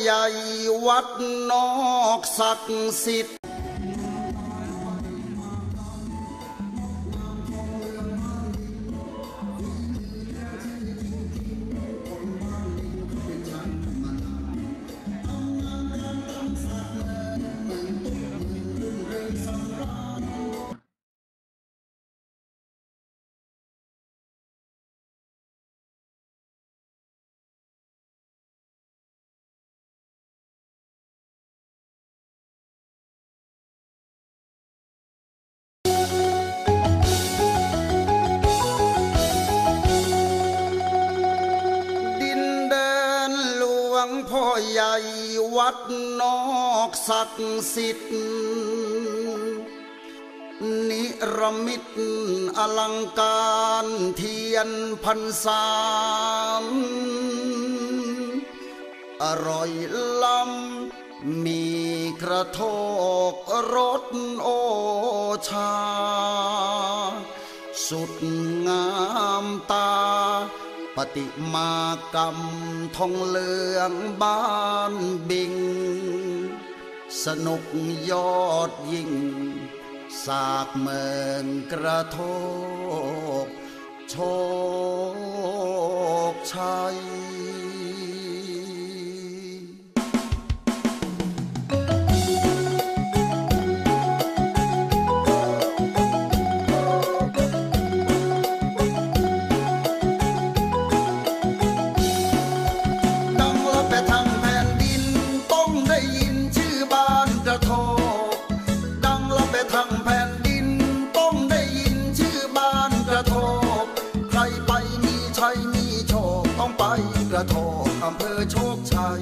ใหญ่วัดนอกศักดิ์สิทธิ์ วัดนอกศักดิ์สิทธิ์นิรมิตอลังการเทียนพันสามอร่อยล้ำมีกระโทกรสโอชา สุดงามตา ปฏิมากรรมทองเหลืองบ้านบิง สนุกยอดยิ่ง สากเมืองกระทกโชคชัย ชัยมีโชคต้องไปกระโทกอำเภอโชคชัย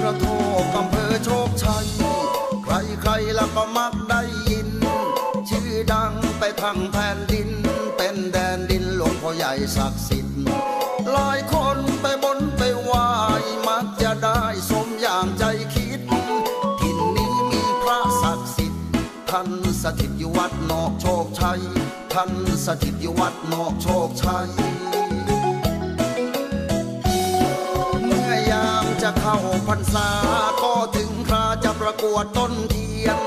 กระโทกอำเภอโชคชัย ใครใครแล้วก็มักได้ยิน ชื่อดังไปทางแผ่นดิน เป็นแดนดินหลวงพ่อใหญ่ศักดิ์สิทธิ์หลายคนไปบนไปไหวมักจะได้สมอย่างใจคิดถิ่นนี้มีพระศักดิ์สิทธิ์ท่านสถิตอยู่วัดนอกโชคชัย ท่านสถิตอยู่วัดนอกโชคชัย เมื่อยามจะเข้าพรรษา ก็ถึงคราจะประกวดต้นเทียน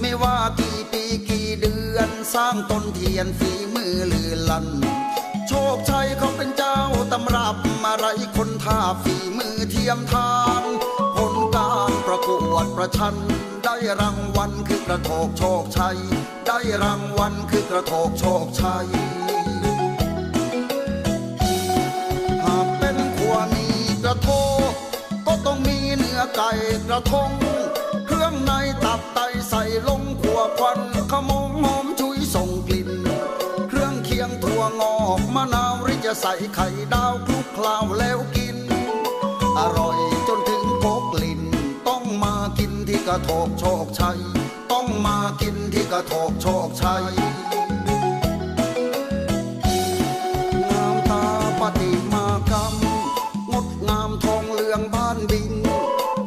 ไม่ว่ากี่ปีกี่เดือน สร้างต้นเทียนฝีมือลือลัน โชคชัยเขาเป็นเจ้าตำรับอะไรคนท่าฝีมือเทียมทานผลการประกวดประชัน รางวัลคือกระโถกโชคชัย ได้รางวัลคือกระโถกโชคชัย หากเป็นขัวมีกระทงก็ต้องมีเนื้อไก่กระทง เครื่องในตับไตใส่ลงขัวควันขมงหอมชุยส่งกลิ่น เครื่องเคียงถั่วงอกมะนาวหริจะใส่ไข่ดาวคลุกเคล้าแล้วกิน อร่อย กินที่กระโถกโชคชัย ต้องมากินที่กระโถกโชคชัยงามตาปฏิมากรรม งดงามทองเหลืองบ้านบิง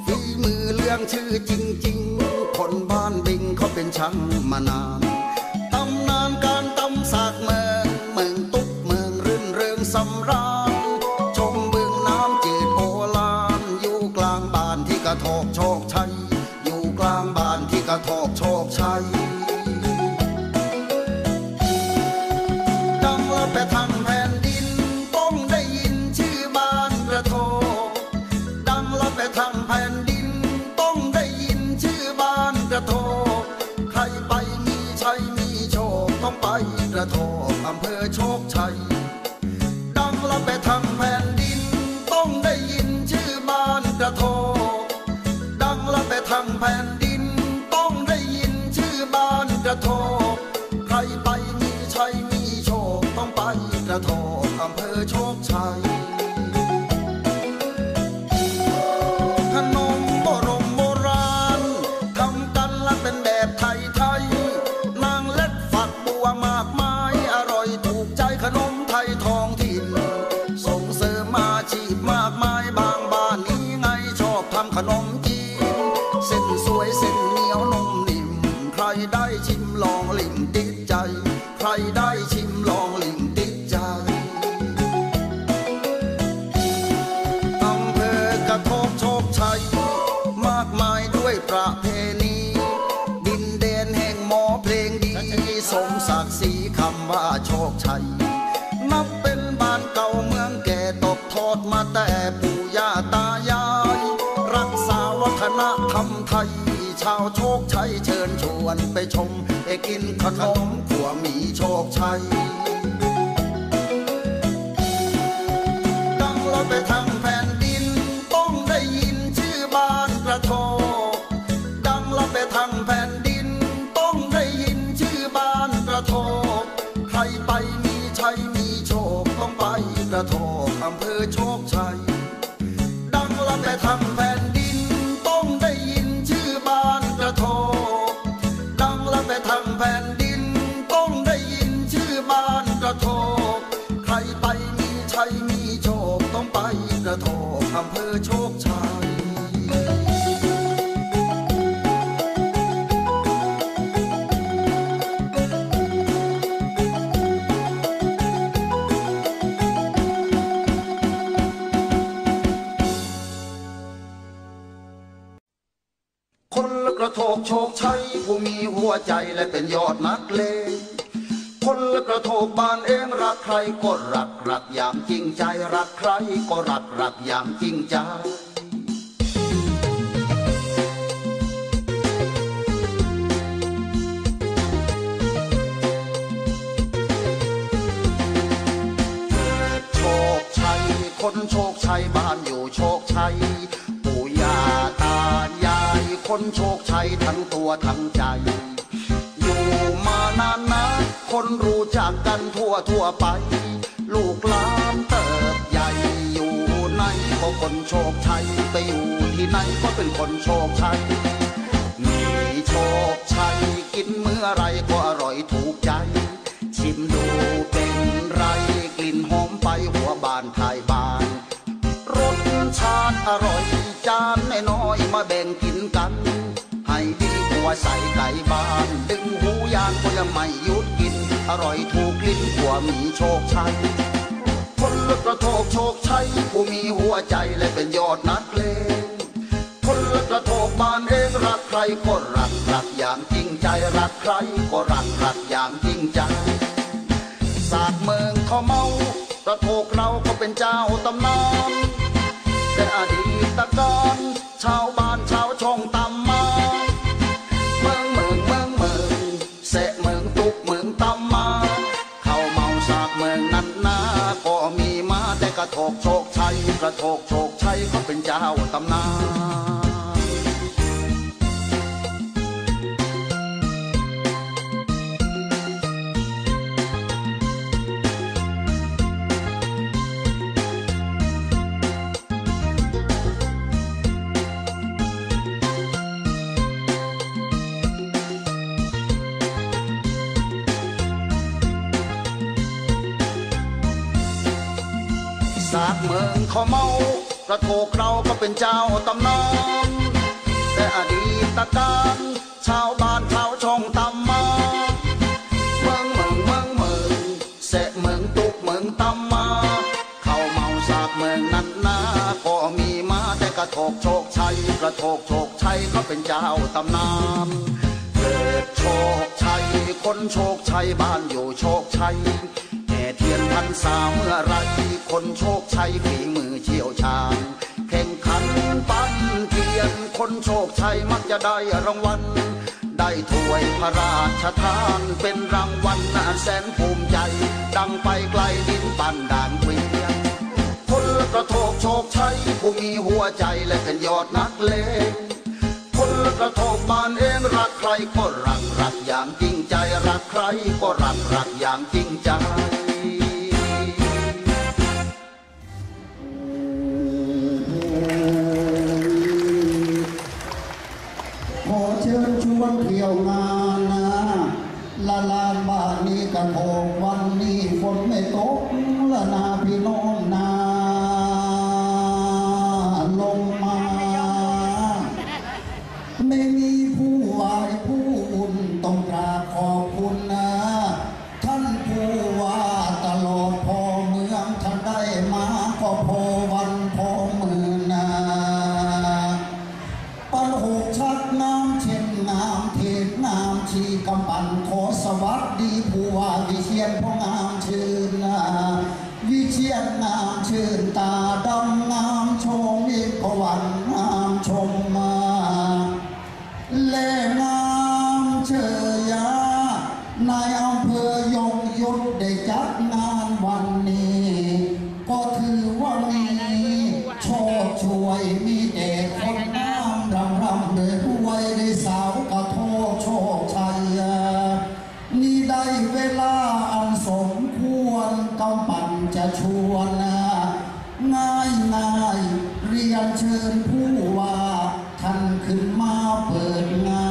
ฝีมือเรื่องชื่อจริง ๆ คนบ้านบิงเขาเป็นช่างมานานิน ส่งเสริมมาชีพมากมายบางบ้านนี้ไงชอบทำขนมจีน เส้นสวยเส้นเหนียวนมนิ่ม ใครได้ชิมลองลิ้มติดใจ ใครได้ชิมลองลิ้มติดใจอำเภอกระทกโชคชัยมากมายด้วยประเพณ กินขนมขัวมีโชคชัย ชคชัยผู้มีหัวใจและเป็นยอดนักเลงคนละกระโทกบานเองรักใครก็รักรักอย่างจริงใจรักใครก็รักรักอย่างจริงใจ คนโชคชัยทั้งตัวทั้งใจ อยู่มานานนะ คนรู้จักกันทั่วทั่วไป ลูกหลานเติบใหญ่อยู่ไหนก็คนโชคชัยไปอยู่ที่ไหนก็เป็นคนโชคชัยมีโชคชัยกินเมื่อไรก็อร่อยถูกใจ ชิมดูเป็นไรกลิ่นหอมไปหัวบานทายบาน รสชาติอร่อยจานน้อยมาแบ่งกิน ใส่ไก่บ้านดึงหูยานก็ยังไม่หยุดกิน อร่อยถูกลิ้นกว่ามีโชคชัยคนละกระโทกโชคชัยผู้มีหัวใจและเป็นยอดนักเลงคนละกระโทกบ้านเองรักใครก็รักรักอย่างจริงใจรักใครก็รักรักอย่างจริงใจศาสตร์เมืองเขาเมากระโทกเราก็เป็นเจ้าตำนานแต่อดีตการชาวบ้านชาวช่อง โชกโชคชัยกระโชกโชคชัยเขาเป็นเจ้าตำนาน ขาเมากระโทกเราก็เป็นเจ้าตำนานแต่อดีตการชาวบ้านชาวช่องตำมาเมืองเมืองเมืองเมืองเสะเมืองตุกเมืองตำมาเขาเมาสากเมืองนั้นนาก็มีมาแต่กระโทกโชคชัยกระโทกโชคชัยเขาเป็นเจ้าตำนานเกิดโชคชัยคนโชคชัยบ้านอยู่โชคชัย เทียนพันษาเมื่อไรคนโชคชัยฝีมือเชี่ยวชาญแข่งขันปั้นเทียนคนโชคชัยมักจะได้รางวัลได้ถ้วยพระราชทานเป็นรางวัลน่าแสนภูมิใจ ดังไปไกลดินปันด่านเกวียนคนละกระโทกโชคชัยผู้มีหัวใจและเป็นยอดนักเลงคนละกระทบบ้านเองรักใครก็รักรักอย่างจริงใจรักใครก็รักรักอย่างจริงใจ งานนะละลานบ้านนี้กันโงวันนี้ฝนไม่ตกละนาพี่น้อง ลาอันสมควรกำปั่นจะชวนนะง่ายง่ายเรียนเชิญผู้ว่าท่านขึ้นมาเปิดงาน